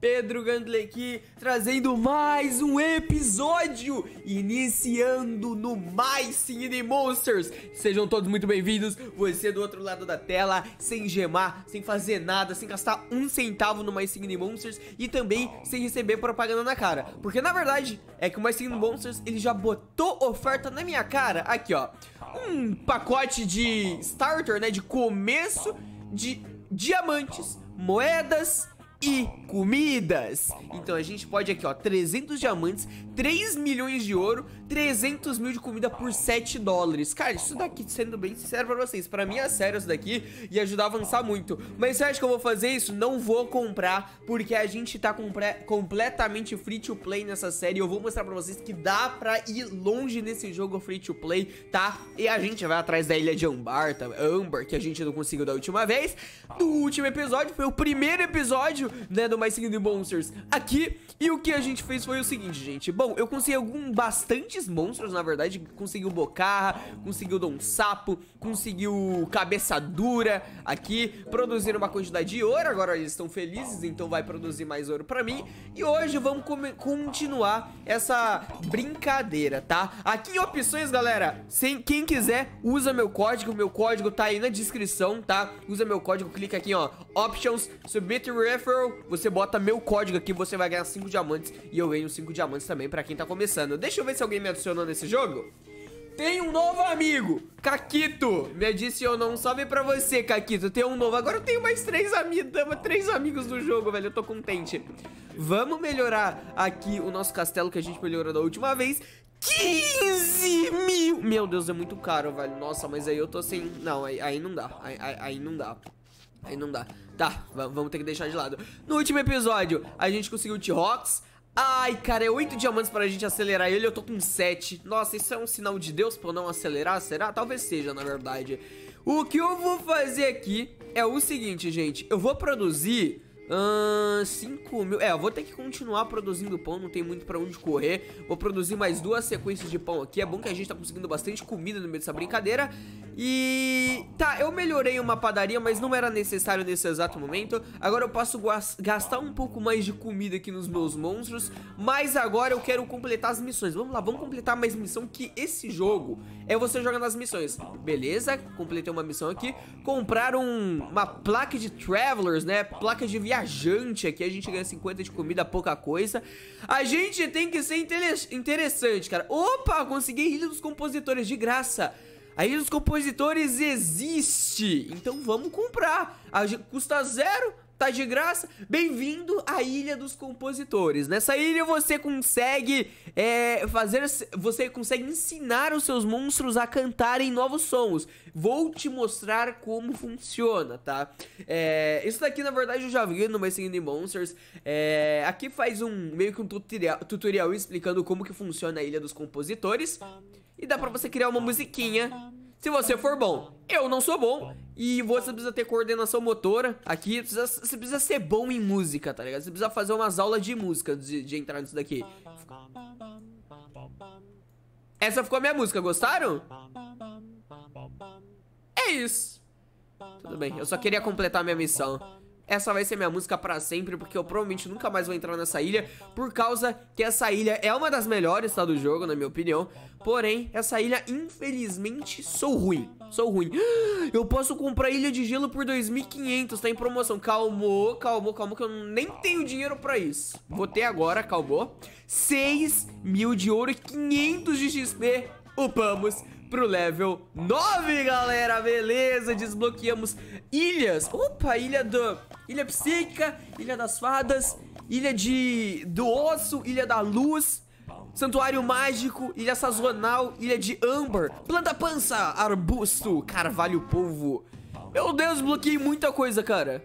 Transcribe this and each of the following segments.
Pedro Gandley aqui, trazendo mais um episódio, iniciando no Mais Cine Monsters. Sejam todos muito bem-vindos, você do outro lado da tela, sem gemar, sem fazer nada, sem gastar um centavo no Mais Cine Monsters e também sem receber propaganda na cara. Porque na verdade, é que o Mais Cine Monsters, ele já botou oferta na minha cara, aqui ó, um pacote de starter, né, de começo de diamantes, moedas e comidas. Então a gente pode aqui, ó, 300 diamantes, 3 milhões de ouro, 300 mil de comida por 7 dólares. Cara, isso daqui, sendo bem sincero pra vocês, pra mim é sério isso daqui e ajudar a avançar muito. Mas você acha que eu vou fazer isso? Não vou comprar, porque a gente tá completamente free to play nessa série. Eu vou mostrar pra vocês que dá pra ir longe nesse jogo free to play, tá? E a gente vai atrás da ilha de Ambar, tá? Amber, que a gente não conseguiu da última vez. Do último episódio, foi o primeiro episódio né, do Mais Seguindo Monsters aqui. E o que a gente fez foi o seguinte, gente. Bom, eu consegui algum, monstros, na verdade. Conseguiu Bocarra, conseguiu Dom Sapo, conseguiu Cabeça Dura aqui. Produziram uma quantidade de ouro, agora eles estão felizes, então vai produzir mais ouro pra mim. E hoje vamos continuar essa brincadeira, tá? Aqui em opções, galera, sem, quem quiser, usa meu código. Meu código tá aí na descrição, tá? Usa meu código, clica aqui, ó. Options, Submit Referral você bota meu código aqui, você vai ganhar 5 diamantes e eu ganho 5 diamantes também pra quem tá começando. Deixa eu ver se alguém me adicionou nesse jogo. Tem um novo amigo, Caquito. Me adicionou um salve pra você, Caquito. Tem um novo. Agora eu tenho mais três amigos, três amigos do jogo, velho. Eu tô contente. Vamos melhorar aqui o nosso castelo que a gente melhorou da última vez. 15 mil! Meu Deus, é muito caro, velho. Nossa, mas aí eu tô sem... Não, aí, aí não dá. Aí, aí, aí não dá. Aí não dá. Tá, vamos ter que deixar de lado. No último episódio, a gente conseguiu o T-Rox. Ai, cara, é 8 diamantes pra gente acelerar ele, eu tô com 7. Nossa, isso é um sinal de Deus pra eu não acelerar, será? Talvez seja, na verdade. O que eu vou fazer aqui é o seguinte, gente. Eu vou produzir 5 mil. É, eu vou ter que continuar produzindo pão, não tem muito pra onde correr. Vou produzir mais duas sequências de pão aqui. É bom que a gente tá conseguindo bastante comida no meio dessa brincadeira. E. Tá, eu melhorei uma padaria, mas não era necessário nesse exato momento. Agora eu posso gastar um pouco mais de comida aqui nos meus monstros. Mas agora eu quero completar as missões. Vamos lá, vamos completar mais missão. Que esse jogo é você jogando as missões. Beleza, completei uma missão aqui. Comprar um, uma placa de Travelers, né? Placa de viagem viajante aqui, a gente ganha 50 de comida, pouca coisa. A gente tem que ser interessante, cara. Opa, consegui Ilha dos Compositores de graça. A Ilha dos Compositores existe, então vamos comprar. A, custa zero, tá de graça. Bem-vindo à Ilha dos Compositores. Nessa ilha você consegue é, fazer, você consegue ensinar os seus monstros a cantarem novos sons. Vou te mostrar como funciona, tá? É, isso daqui na verdade eu já vi no My Singing Monsters. É, aqui faz um meio que um tutorial, tutorial explicando como que funciona a Ilha dos Compositores e dá pra você criar uma musiquinha se você for bom. Eu não sou bom. E você precisa ter coordenação motora aqui. Precisa, você precisa ser bom em música, tá ligado? Você precisa fazer umas aulas de música de, de entrar nisso daqui. Essa ficou a minha música, gostaram? É isso. Tudo bem, eu só queria completar minha missão. Essa vai ser minha música pra sempre, porque eu provavelmente nunca mais vou entrar nessa ilha, por causa que essa ilha é uma das melhores, tá, do jogo, na minha opinião. Porém, essa ilha, infelizmente, sou ruim. Sou ruim. Eu posso comprar ilha de gelo por 2.500, tá em promoção. Calmou, calmou, calmou, que eu nem tenho dinheiro pra isso. Vou ter agora, calmou. 6 mil de ouro e 500 de XP. Upamos pro level 9, galera. Beleza, desbloqueamos ilhas. Opa, ilha do... Ilha psíquica, ilha das fadas, ilha de... do osso, ilha da luz... Santuário mágico, ilha sazonal, ilha de âmbar, planta pança, arbusto, carvalho polvo. Meu Deus, desbloqueei muita coisa, cara.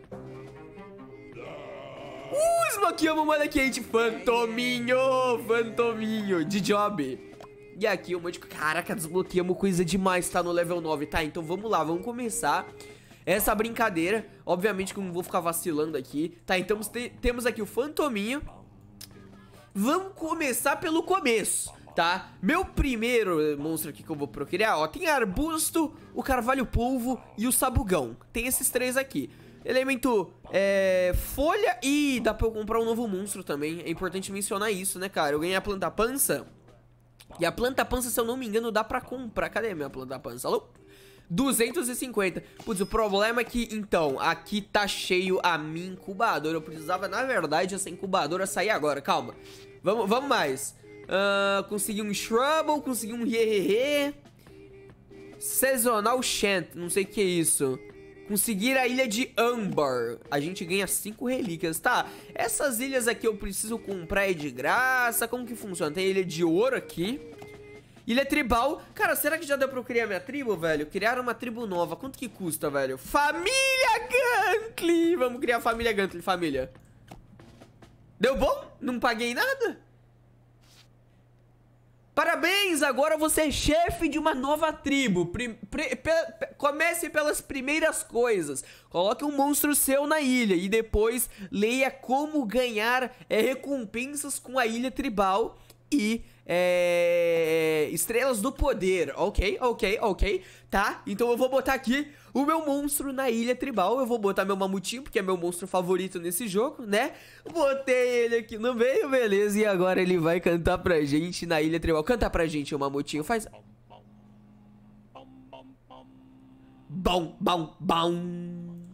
Uh, desbloqueamos moeda quente, fantominho, fantominho, de job. E aqui um monte de... Caraca, desbloqueamos coisa demais, tá no level 9. Tá, então vamos lá, vamos começar essa brincadeira. Obviamente que eu não vou ficar vacilando aqui. Tá, então te temos aqui o Fantominho. Vamos começar pelo começo, tá? Meu primeiro monstro aqui que eu vou procriar, ó, tem arbusto, o carvalho polvo e o sabugão. Tem esses três aqui. Elemento é, folha e dá pra eu comprar um novo monstro também. É importante mencionar isso, né, cara? Eu ganhei a planta pança. E a planta pança, se eu não me engano, dá pra comprar. Cadê a minha planta pança? Alô? 250. Putz, o problema é que, então, aqui tá cheio a minha incubadora. Eu precisava, na verdade, essa incubadora sair agora. Calma. Vamos, vamos mais. Uh, consegui um Shrubble, consegui um Hehehe. Sazonal Shant, não sei o que é isso. Conseguir a ilha de Amber. A gente ganha 5 relíquias. Tá, essas ilhas aqui eu preciso comprar é de graça. Como que funciona? Tem ilha de ouro aqui. Ilha tribal. Cara, será que já deu pra eu criar minha tribo, velho? Criar uma tribo nova. Quanto que custa, velho? Família Gantley. Vamos criar a família Gantley, família. Deu bom? Não paguei nada? Parabéns, agora você é chefe de uma nova tribo. Pri comece pelas primeiras coisas. Coloque um monstro seu na ilha e depois leia como ganhar é, recompensas com a ilha tribal e é, estrelas do poder. Ok, ok, ok. Tá? Então eu vou botar aqui o meu monstro na ilha tribal. Eu vou botar meu mamutinho, porque é meu monstro favorito nesse jogo, né? Botei ele aqui no meio, beleza. E agora ele vai cantar pra gente na ilha tribal. Canta pra gente o mamutinho, faz... Bom, bom, bom.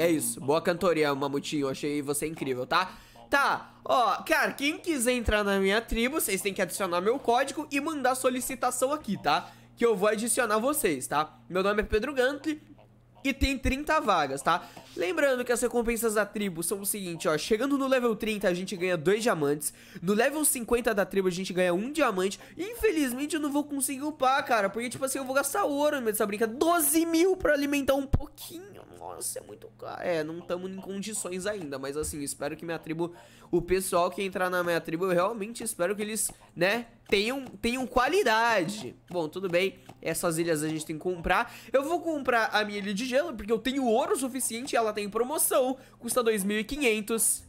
É isso, boa cantoria, Mamutinho, achei você incrível, tá? Tá, ó, cara, quem quiser entrar na minha tribo, vocês têm que adicionar meu código e mandar solicitação aqui, tá? Que eu vou adicionar vocês, tá? Meu nome é Pedro Gantley e tem 30 vagas, tá? Lembrando que as recompensas da tribo são o seguinte, ó Chegando no level 30 a gente ganha 2 diamantes No level 50 da tribo a gente ganha 1 um diamante Infelizmente eu não vou conseguir upar, cara Porque tipo assim, eu vou gastar ouro no meio dessa brincadeira 12 mil pra alimentar um pouquinho nossa, é muito caro. É, não estamos em condições ainda, mas assim, espero que minha tribo, o pessoal que entrar na minha tribo, eu realmente espero que eles, né, tenham, tenham qualidade. Bom, tudo bem, essas ilhas a gente tem que comprar. Eu vou comprar a minha ilha de gelo, porque eu tenho ouro suficiente e ela tem promoção, custa 2.500.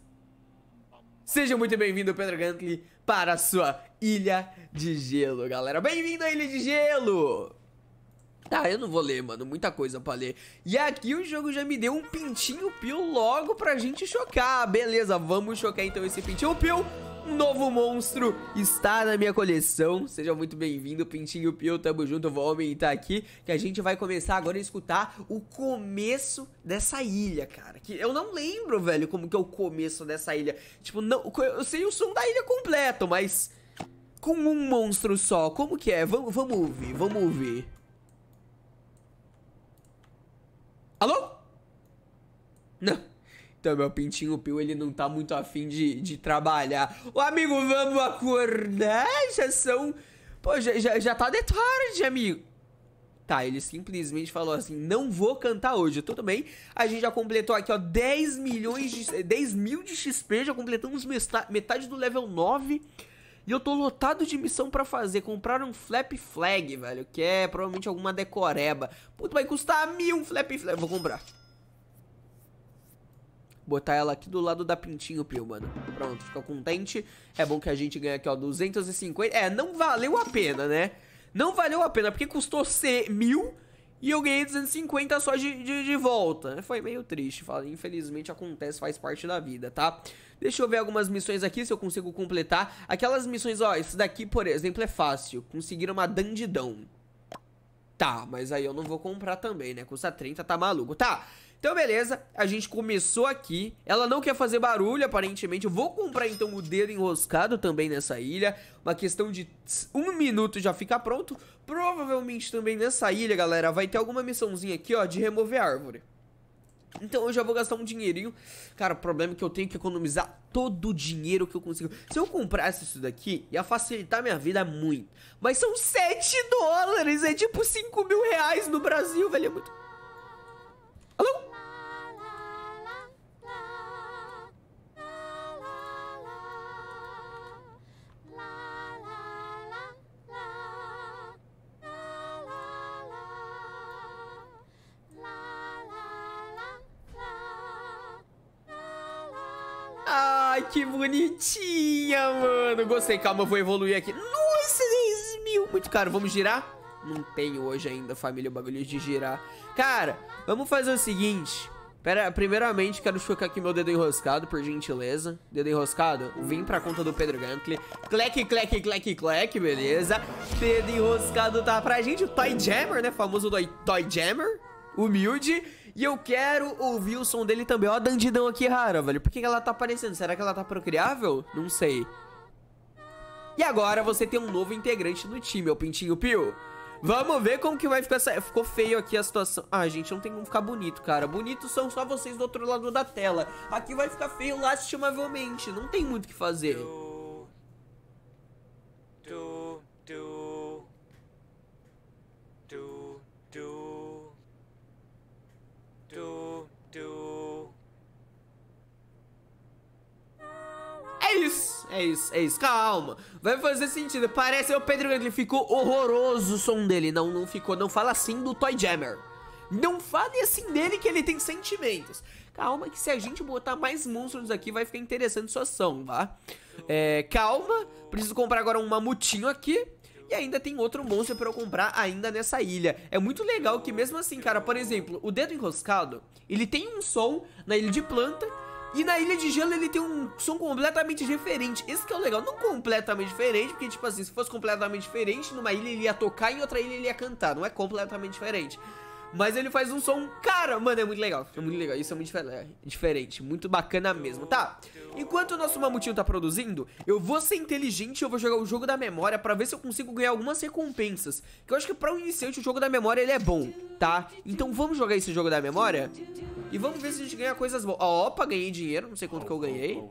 Seja muito bem-vindo, Pedro Gantley, para a sua Ilha de Gelo, galera. Bem-vindo à Ilha de Gelo! Tá, eu não vou ler, mano, muita coisa pra ler. E aqui o jogo já me deu um pintinho pio logo pra gente chocar. Beleza, vamos chocar então esse pintinho pio. Um novo monstro está na minha coleção. Seja muito bem-vindo, Pintinho Pio. Tamo junto, vou aumentar aqui. Que a gente vai começar agora a escutar o começo dessa ilha, cara. Que eu não lembro, velho, como que é o começo dessa ilha. Tipo, não, eu sei o som da ilha completo, mas com um monstro só. Como que é? Vamos, vamos ouvir, vamos ouvir. Alô? Não. Então, meu pintinho Pio, ele não tá muito afim de, de trabalhar. Ô, amigo, vamos acordar? Já são... Pô, já, já, já tá de tarde, amigo. Tá, ele simplesmente falou assim, não vou cantar hoje, tudo bem. A gente já completou aqui, ó, 10 milhões de... 10 mil de XP, já completamos metade do level 9. E eu tô lotado de missão pra fazer. Comprar um Flap Flag, velho. Que é provavelmente alguma decoreba. Puta, vai custar mil um Flap Flag. Vou comprar. Botar ela aqui do lado da Pintinho Pio, mano. Pronto, fica contente. É bom que a gente ganha aqui, ó, 250. É, não valeu a pena, né? Não valeu a pena, porque custou ser mil e eu ganhei 250 só de, de, de volta. Foi meio triste, fala. Infelizmente acontece, faz parte da vida, tá? Deixa eu ver algumas missões aqui, se eu consigo completar. Aquelas missões, ó, esse daqui, por exemplo, é fácil. Conseguir uma dandidão. Tá, mas aí eu não vou comprar também, né? Custa 30, tá maluco. Tá, então beleza, a gente começou aqui. Ela não quer fazer barulho, aparentemente. Eu vou comprar então o dedo enroscado também nessa ilha. Uma questão de um minuto já fica pronto. Provavelmente também nessa ilha, galera, vai ter alguma missãozinha aqui, ó, de remover árvore. Então eu já vou gastar um dinheirinho Cara, o problema é que eu tenho que economizar todo o dinheiro que eu consigo Se eu comprasse isso daqui, ia facilitar minha vida muito Mas são 7 dólares, é tipo 5 mil reais no Brasil, velho, é muito... Alô? Que bonitinha, mano. Gostei. Calma, eu vou evoluir aqui. Nossa, 10 mil. Muito caro. Vamos girar? Não tenho hoje ainda, família, o bagulho de girar. Cara, vamos fazer o seguinte. Pera, primeiramente quero chocar aqui meu dedo enroscado, por gentileza. Dedo enroscado, vim pra conta do Pedro Gantley. Clec, clec, clec, clec, beleza. Dedo enroscado tá pra gente, o Toy Jammer, né? Famoso Toy Jammer, humilde. E eu quero ouvir o som dele também. Ó a dandidão aqui rara, velho. Por que, ela tá aparecendo? Será que ela tá procriável? Não sei. E agora você tem um novo integrante no time, o Pintinho Pio. Vamos ver como que vai ficar essa... Ficou feio aqui a situação. Ah, gente, não tem como ficar bonito, cara. Bonitos são só vocês do outro lado da tela. Aqui vai ficar feio lastimavelmente. Não tem muito o que fazer. Do, do, do, do, do, do. É isso, é isso, é isso. Calma. Vai fazer sentido. Parece o Pedro ele ficou horroroso o som dele. Não, não ficou. Não fala assim do Toy Jammer. Não fale assim dele que ele tem sentimentos. Calma que se a gente botar mais monstros aqui vai ficar interessante a situação, tá? É, calma. Preciso comprar agora um mamutinho aqui. E ainda tem outro monstro pra eu comprar ainda nessa ilha. É muito legal que mesmo assim, cara, por exemplo, o dedo enroscado, ele tem um som na ilha de planta e na Ilha de Gelo ele tem um som completamente diferente. Esse que é o legal, não completamente diferente, porque tipo assim, se fosse completamente diferente, numa ilha ele ia tocar e em outra ilha ele ia cantar. Não é completamente diferente. Mas ele faz um som, cara, mano, é muito legal. É muito legal, isso é muito diferente, muito bacana mesmo, tá? Enquanto o nosso mamutinho tá produzindo, eu vou ser inteligente eu vou jogar o jogo da memória pra ver se eu consigo ganhar algumas recompensas. Que eu acho que pra um iniciante o jogo da memória ele é bom, tá? Então vamos jogar esse jogo da memória e vamos ver se a gente ganha coisas boas. Opa, ganhei dinheiro, não sei quanto que eu ganhei.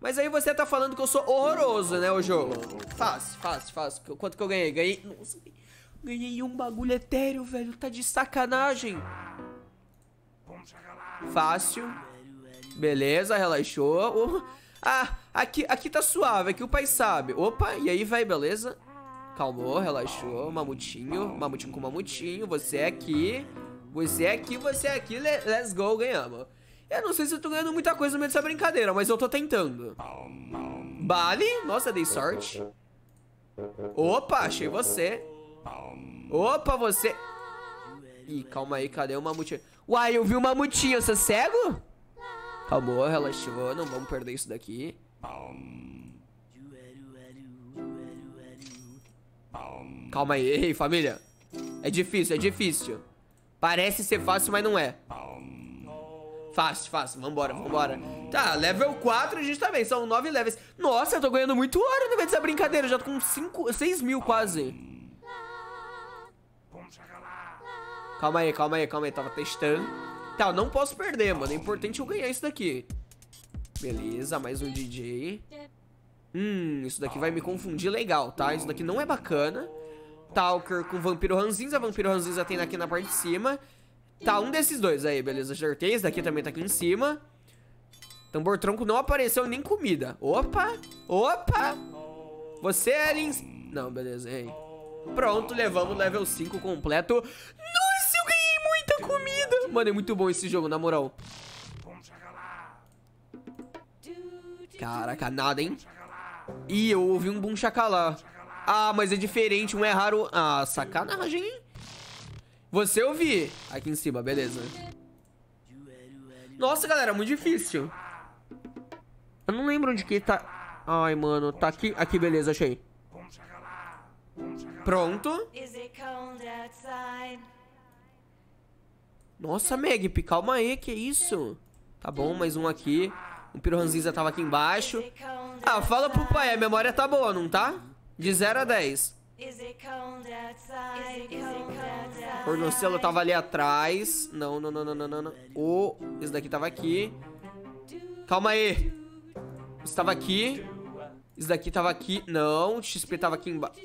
Mas aí você tá falando que eu sou horroroso, né, o jogo? Fácil, fácil, fácil. Quanto que eu ganhei? Ganhei... Nossa, Ganhei um bagulho etéreo, velho. Tá de sacanagem. Fácil. Beleza, relaxou. Ah, aqui, aqui tá suave. Aqui o pai sabe. Opa, e aí, vai, beleza? Calmou, relaxou. Mamutinho. Mamutinho com mamutinho. Você é aqui. Você é aqui, você é aqui. Let's go, ganhamos. Eu não sei se eu tô ganhando muita coisa no meio dessa brincadeira, mas eu tô tentando. Bale. Nossa, dei sorte. Opa, achei você. Opa, você... Ih, calma aí, cadê o mamutinho? Uai, eu vi o mamutinho, você é cego? Calmou, relaxou, não vamos perder isso daqui. Calma aí, família. É difícil, é difícil. Parece ser fácil, mas não é. Fácil, fácil. Vambora, vambora. Tá, level 4 a gente tá bem. São 9 levels. Nossa, eu tô ganhando muito ouro no meio dessa brincadeira. Já tô com 5, 6 mil quase. Calma aí, calma aí, calma aí. Tava testando. Tá, não posso perder, mano. É importante eu ganhar isso daqui. Beleza, mais um DJ. Hum, isso daqui vai me confundir legal, tá? Isso daqui não é bacana. Talker com Vampiro Ranzinza. Vampiro Ranzinza tem aqui na parte de cima. Tá, um desses dois aí, beleza. Acertei. Esse daqui também tá aqui em cima. Tambor tronco não apareceu nem comida. Opa! Opa! Você, Elins... Não, beleza, aí. Pronto, levamos level 5 completo comida. Mano, é muito bom esse jogo, na moral. Caraca, nada, hein? Ih, eu ouvi um boom chacalá. Ah, mas é diferente, um é raro. Ah, sacanagem, hein? Você ouvi. Aqui em cima, beleza. Nossa, galera, muito difícil. Eu não lembro onde que tá... Ai, mano, tá aqui. Aqui, beleza, achei. Pronto. Nossa, Meg, calma aí, que isso? Tá bom, mais um aqui. O Piranziza tava aqui embaixo. Ah, fala pro pai, a memória tá boa, não tá? De 0 a 10. O Cornocelo tava ali atrás. Não, não, não, não, não, não. O, esse daqui tava aqui. Calma aí. Esse tava aqui. Esse daqui tava aqui. Não, XP tava aqui embaixo.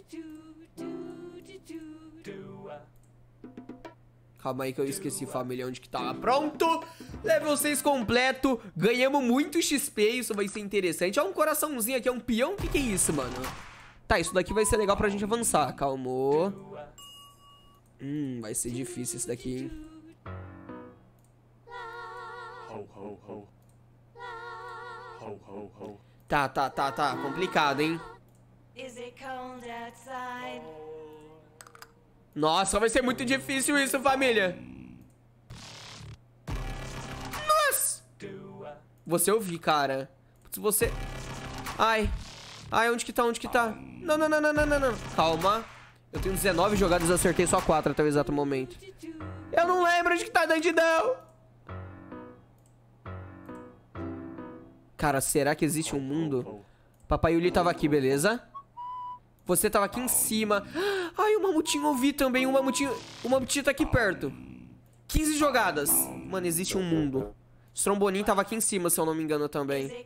Calma aí que eu esqueci, família, onde que tá. Pronto! Level 6 completo. Ganhamos muito XP, isso vai ser interessante. Olha um coraçãozinho aqui, é um peão. O que que é isso, mano? Tá, isso daqui vai ser legal pra gente avançar. Calmou. Hum, vai ser difícil isso daqui, hein? Tá, tá, tá, tá. Complicado, hein? Nossa, vai ser muito difícil isso, família. Nossa! Você ouvi, cara. Se você... Ai. Ai, onde que tá? Onde que tá? Não, não, não, não, não, não. Calma. Eu tenho 19 jogadas e acertei só 4 até o exato momento. Eu não lembro onde que tá Dandidão. Cara, será que existe um mundo? Papai Yuli tava aqui, beleza? Você tava aqui em cima. Ai, o mamutinho ouvi também. O mamutinho, o mamutinho tá aqui perto. 15 jogadas. Mano, existe um mundo. O Strombonin tava aqui em cima, se eu não me engano também.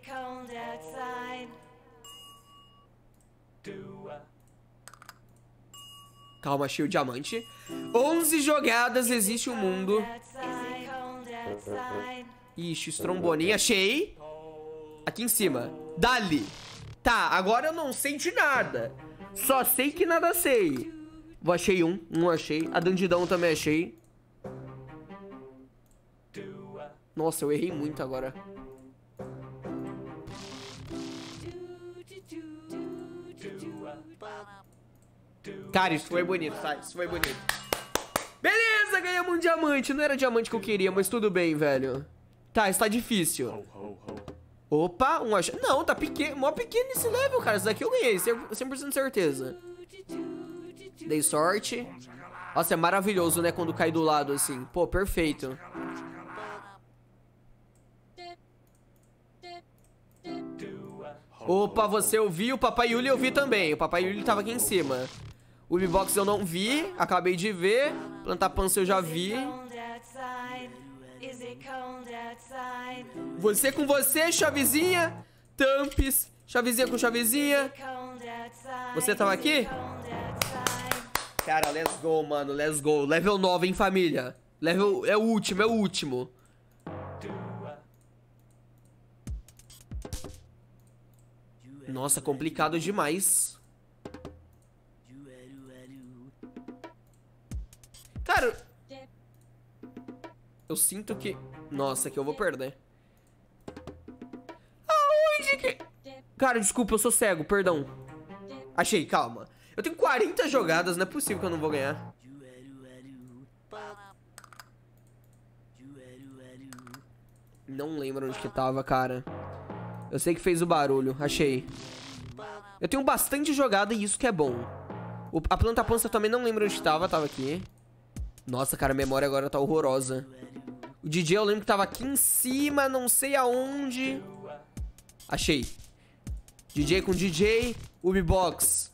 Calma, achei o diamante. 11 jogadas, existe um mundo. Ixi, Strombonin, achei. Aqui em cima. Dali. Tá, agora eu não sei de nada. Só sei que nada sei. Vou achei um, um achei. A Dandidão também achei. Nossa, eu errei muito agora. Cara, isso foi bonito, tá? Isso foi bonito. Beleza, ganhamos um diamante. Não era diamante que eu queria, mas tudo bem, velho. Tá, está difícil. Opa, um ach... Não, tá pequeno, mó pequeno esse level, cara. Isso daqui eu ganhei, 100% certeza. Dei sorte. Nossa, é maravilhoso, né, quando cai do lado, assim. Pô, perfeito. Opa, você ouviu? O Papai Yuli eu vi também. O Papai Yuli tava aqui em cima. O Box eu não vi, acabei de ver. Plantar pança eu já vi. Você com você, chavezinha. Tampes. Chavezinha com chavezinha. Você tava aqui? Cara, let's go, mano. Let's go. Level 9, hein, família? Level... É o último, é o último. Nossa, complicado demais. Cara, eu sinto que... Nossa, que eu vou perder. Aonde que... Cara, desculpa, eu sou cego, perdão. Achei, calma. Eu tenho 40 jogadas, não é possível que eu não vou ganhar. Não lembro onde que tava, cara. Eu sei que fez o barulho, achei. Eu tenho bastante jogada e isso que é bom. O, a planta pança também não lembro onde tava, tava aqui. Nossa, cara, a memória agora tá horrorosa. O DJ eu lembro que tava aqui em cima, não sei aonde. Achei. DJ com DJ, Ubibox.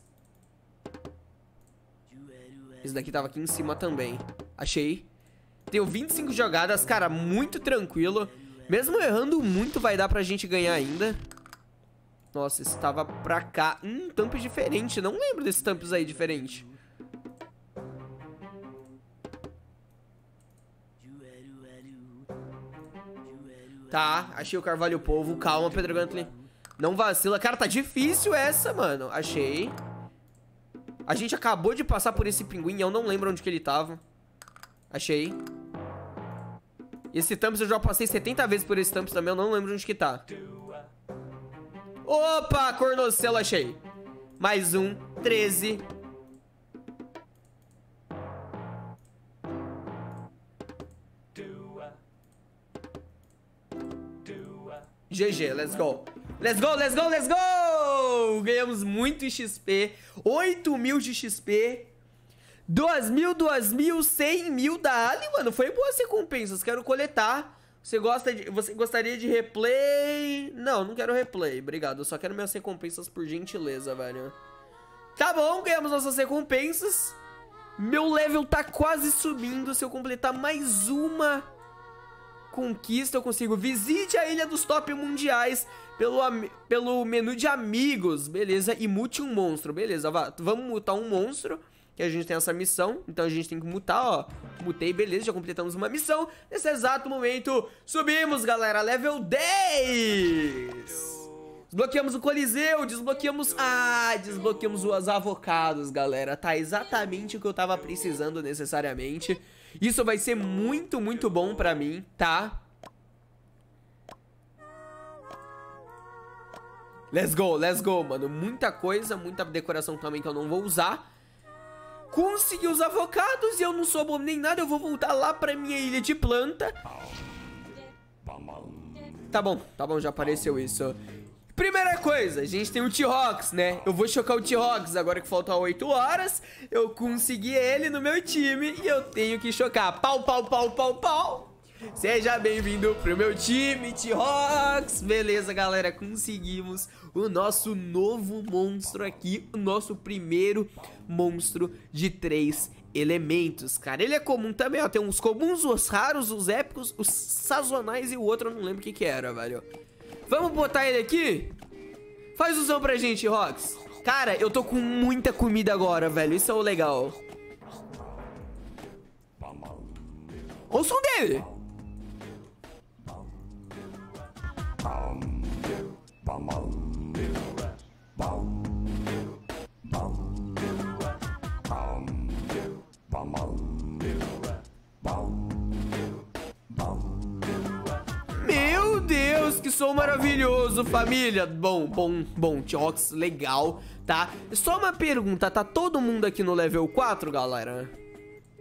Esse daqui tava aqui em cima também. Achei. Tenho 25 jogadas, cara, muito tranquilo. Mesmo errando muito, vai dar pra gente ganhar ainda. Nossa, esse tava pra cá. Hum, tamp diferente. Não lembro desses tampos aí diferente. Tá, achei o Carvalho Povo. Calma, Pedro Gantley. Não vacila. Cara, tá difícil essa, mano. Achei. A gente acabou de passar por esse pinguim. Eu não lembro onde que ele tava. Achei. Esse Tamps eu já passei 70 vezes por esse Tamps também. Eu não lembro onde que tá. Opa, Cornocelo, achei. Mais um. 13. GG, let's go. Let's go, let's go, let's go! Ganhamos muito XP. 8 mil de XP. 2 mil, 2 mil, 100 mil da Ali, mano. Foi boas recompensas. Quero coletar. Você, gosta de, você gostaria de replay? Não, não quero replay. Obrigado. Eu só quero minhas recompensas por gentileza, velho. Tá bom, ganhamos nossas recompensas. Meu level tá quase subindo. Se eu completar mais uma conquista eu consigo. Visite a Ilha dos Top Mundiais pelo, pelo menu de amigos, beleza? E mute um monstro, beleza? Vamos mutar um monstro, que a gente tem essa missão. Então a gente tem que mutar, ó. Mutei, beleza, já completamos uma missão. Nesse exato momento, subimos, galera, level 10! Desbloqueamos o Coliseu, desbloqueamos... Ah, desbloqueamos os avocados, galera. Tá exatamente o que eu tava precisando necessariamente. Isso vai ser muito, muito bom pra mim, tá? Let's go, let's go, mano. Muita coisa, muita decoração também que eu não vou usar. Consegui os avocados e eu não sou bom nem nada. Eu vou voltar lá pra minha ilha de planta. Tá bom, tá bom, já apareceu isso. Primeira coisa, a gente tem o T-Rox, né? Eu vou chocar o T-Rox agora que faltam 8 horas. Eu consegui ele no meu time e eu tenho que chocar. Pau, pau, pau, pau, pau. Seja bem-vindo pro meu time, T-Rox. Beleza, galera, conseguimos o nosso novo monstro aqui. O nosso primeiro monstro de três elementos, cara. Ele é comum também, ó. Tem uns comuns, os raros, os épicos, os sazonais e o outro eu não lembro o que que era, velho. Vamos botar ele aqui? Faz usão pra gente, Rox. Cara, eu tô com muita comida agora, velho. Isso é o legal. Olha o som dele. Meu que som maravilhoso, família. Bom, bom, bom, Tiox, legal, tá? Só uma pergunta, tá todo mundo aqui no level 4, galera?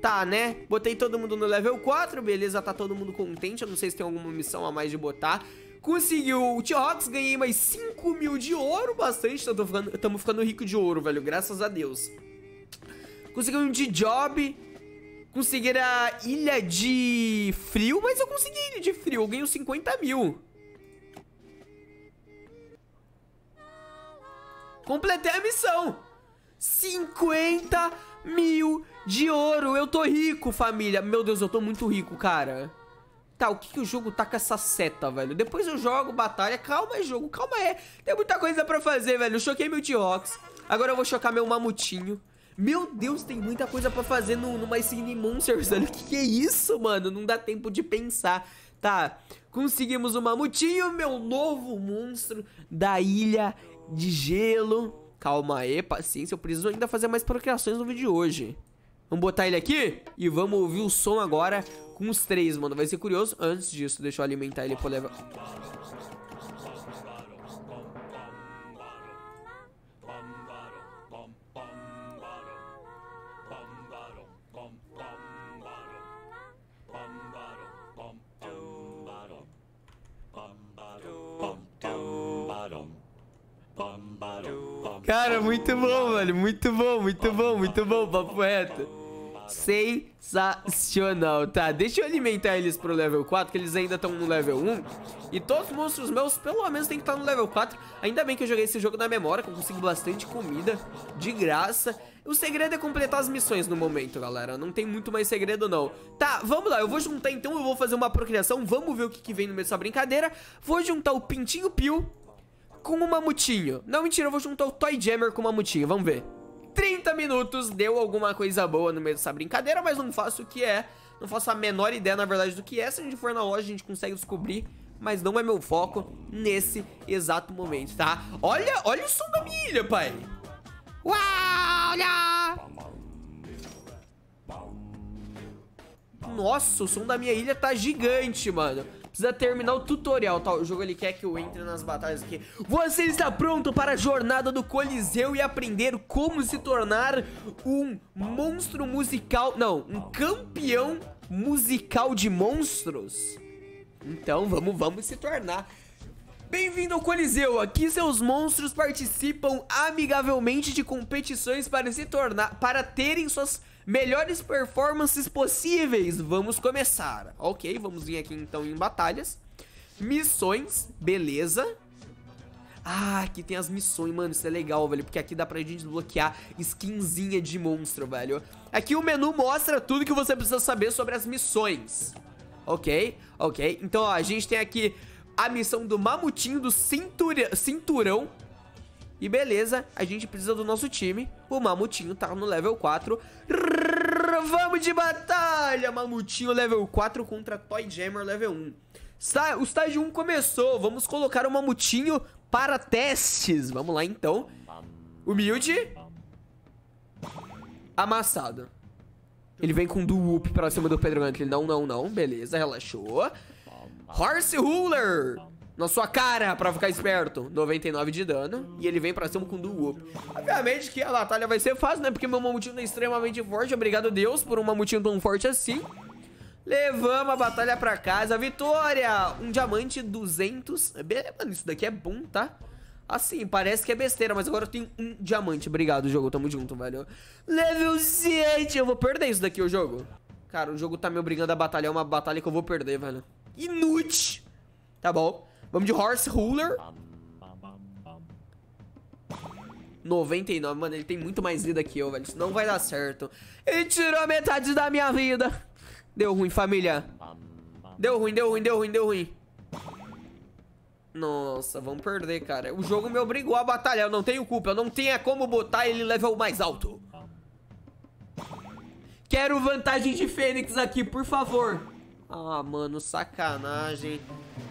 Tá, né? Botei todo mundo no level 4, beleza, tá todo mundo contente. Eu não sei se tem alguma missão a mais de botar. Conseguiu o T-Rox, ganhei mais 5 mil de ouro, bastante. Tamo ficando, ficando rico de ouro, velho, graças a Deus. Consegui um de job. Consegui a ilha de frio, mas eu consegui ilha de frio. Eu ganho 50 mil. Completei a missão. 50 mil de ouro. Eu tô rico, família. Meu Deus, eu tô muito rico, cara. Tá, o que, que o jogo tá com essa seta, velho? Depois eu jogo batalha. Calma, jogo, calma aí. Tem muita coisa pra fazer, velho. Eu choquei meu T-Rox. Agora eu vou chocar meu mamutinho. Meu Deus, tem muita coisa pra fazer no, no My Cine Monsters, velho. Que, que é isso, mano? Não dá tempo de pensar. Tá, conseguimos o mamutinho, meu novo monstro da ilha de gelo. Calma aí, paciência. Eu preciso ainda fazer mais procriações no vídeo de hoje. Vamos botar ele aqui e vamos ouvir o som agora com os três, mano. Vai ser curioso. Antes disso, deixa eu alimentar ele pro level... Cara, muito bom, velho. Muito bom, muito bom, muito bom. Papo reto. Sensacional. Tá, deixa eu alimentar eles pro level 4, que eles ainda estão no level 1. E todos os monstros meus, pelo menos, tem que estar no level 4. Ainda bem que eu joguei esse jogo na memória, que eu consigo bastante comida de graça. O segredo é completar as missões no momento, galera. Não tem muito mais segredo, não. Tá, vamos lá. Eu vou juntar, então, eu vou fazer uma procriação. Vamos ver o que, que vem no meio dessa brincadeira. Vou juntar o Pintinho Pio com o Mamutinho. Não, mentira, eu vou juntar o Toy Jammer com o Mamutinho. Vamos ver. 30 minutos, deu alguma coisa boa no meio dessa brincadeira, mas não faço o que é. Não faço a menor ideia, na verdade, do que é. Se a gente for na loja, a gente consegue descobrir. Mas não é meu foco nesse exato momento, tá? Olha, olha o som da minha ilha, pai. Uau, olha! Nossa, o som da minha ilha tá gigante, mano. Precisa terminar o tutorial, tá? O jogo ele quer que eu entre nas batalhas aqui. Você está pronto para a jornada do Coliseu e aprender como se tornar um monstro musical... Não, um campeão musical de monstros? Então vamos, vamos se tornar... Bem-vindo ao Coliseu, aqui seus monstros participam amigavelmente de competições para se tornar, para terem suas melhores performances possíveis. Vamos começar. Ok, vamos vir aqui então em batalhas. Missões, beleza. Ah, aqui tem as missões, mano, isso é legal, velho, porque aqui dá pra gente desbloquear skinzinha de monstro, velho. Aqui o menu mostra tudo que você precisa saber sobre as missões. Ok, ok. Então, ó, a gente tem aqui a missão do mamutinho do cinturão. E beleza, a gente precisa do nosso time. O mamutinho tá no level 4. Vamos de batalha, mamutinho level 4 contra Toy Jammer level 1. O estágio 1 começou, vamos colocar o mamutinho para testes. Vamos lá então. Humilde. Amassado. Ele vem com do whoop pra cima do Pedro Antley. Não, não, não. Beleza, relaxou. Horse Ruler. Na sua cara, pra ficar esperto. 99 de dano. E ele vem pra cima com duo. Obviamente que a batalha vai ser fácil, né? Porque meu mamutinho é extremamente forte. Obrigado, Deus, por um mamutinho tão forte assim. Levamos a batalha pra casa. Vitória! Um diamante 200. Mano, isso daqui é bom, tá? Assim, parece que é besteira, mas agora eu tenho um diamante. Obrigado, jogo. Tamo junto, velho. Level 7. Eu vou perder isso daqui, o jogo. Cara, o jogo tá me obrigando a batalhar. É uma batalha que eu vou perder, velho. Inútil. Tá bom. Vamos de Horse Ruler. 99, mano, ele tem muito mais vida que eu, velho. Isso não vai dar certo. Ele tirou metade da minha vida. Deu ruim, família. Deu ruim, deu ruim, deu ruim, deu ruim. Nossa, vamos perder, cara. O jogo me obrigou a batalhar. Eu não tenho culpa. Eu não tenho como botar ele level mais alto. Quero vantagem de Fênix aqui, por favor. Ah, mano, sacanagem.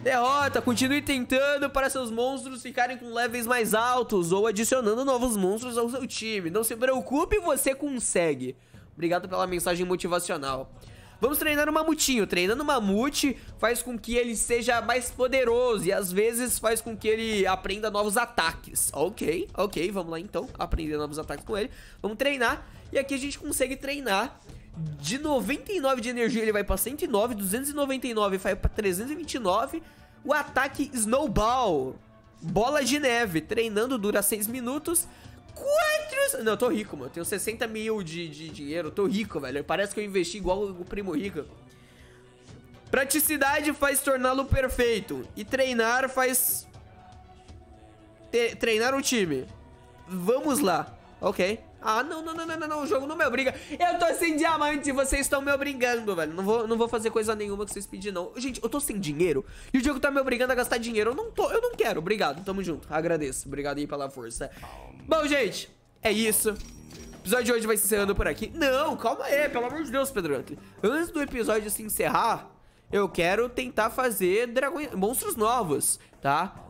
Derrota, continue tentando para seus monstros ficarem com levels mais altos ou adicionando novos monstros ao seu time. Não se preocupe, você consegue. Obrigado pela mensagem motivacional. Vamos treinar o mamutinho. Treinando o mamute faz com que ele seja mais poderoso e às vezes faz com que ele aprenda novos ataques. Ok, ok, vamos lá então, aprender novos ataques com ele. Vamos treinar e aqui a gente consegue treinar de 99 de energia ele vai pra 109, 299 vai pra 329. O ataque Snowball, bola de neve, treinando dura 6 minutos. Quatro... Não, eu tô rico, mano. Eu tenho 60 mil de, de dinheiro. Eu tô rico, velho. Parece que eu investi igual o primo rico. Praticidade faz torná-lo perfeito. E treinar faz... Treinar o time. Vamos lá. Ok. Ah, não, não, não, não, não, o jogo não me obriga. Eu tô sem diamante, vocês estão me obrigando, velho. Não vou, não vou fazer coisa nenhuma que vocês pediram, não. Gente, eu tô sem dinheiro e o jogo tá me obrigando a gastar dinheiro. Eu não tô, eu não quero. Obrigado, tamo junto. Agradeço. Obrigado aí pela força. Bom, gente, é isso. O episódio de hoje vai se encerrando por aqui. Não, calma aí, pelo amor de Deus, Pedro Antes do episódio se encerrar, eu quero tentar fazer dragões, monstros novos, tá?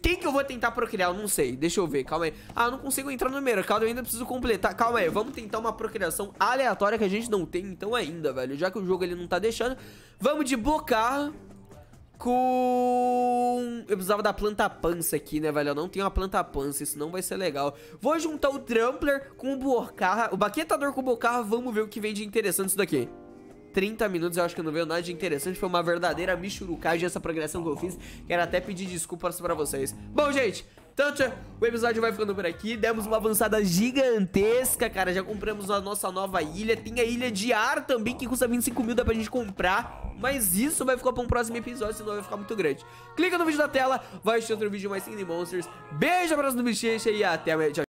Quem que eu vou tentar procriar? Eu não sei. Deixa eu ver, calma aí. Ah, eu não consigo entrar no mercado, eu ainda preciso completar. Calma aí, vamos tentar uma procriação aleatória que a gente não tem então ainda, velho. Já que o jogo ele não tá deixando. Vamos de bocar com... Eu precisava da planta pança aqui, né, velho? Eu não tenho uma planta pança, isso não vai ser legal. Vou juntar o Trampler com o Bocarra, o Baquetador com o Bocarra, vamos ver o que vem de interessante isso daqui. 30 minutos, eu acho que não veio nada de interessante. Foi uma verdadeira michurucagem essa progressão que eu fiz. Quero até pedir desculpas pra vocês. Bom, gente, então, o episódio vai ficando por aqui. Demos uma avançada gigantesca, cara. Já compramos a nossa nova ilha. Tem a ilha de ar também, que custa 25 mil, dá pra gente comprar. Mas isso vai ficar pra um próximo episódio, senão vai ficar muito grande. Clica no vídeo da tela, vai assistir outro vídeo mais Cindy Monsters. Beijo, abraço no bichecha e até amanhã. Tchau.